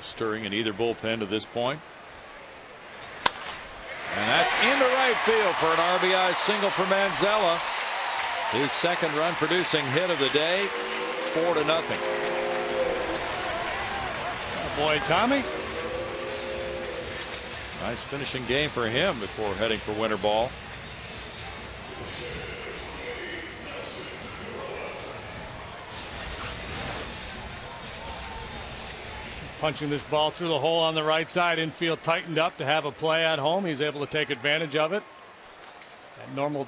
No stirring in either bullpen to this point. And that's into right field for an RBI single for Manzella. His second run producing hit of the day. Four to nothing. Oh boy, Tommy. Nice finishing game for him before heading for winter ball. Punching this ball through the hole on the right side. Infield tightened up to have a play at home. He's able to take advantage of it. At normal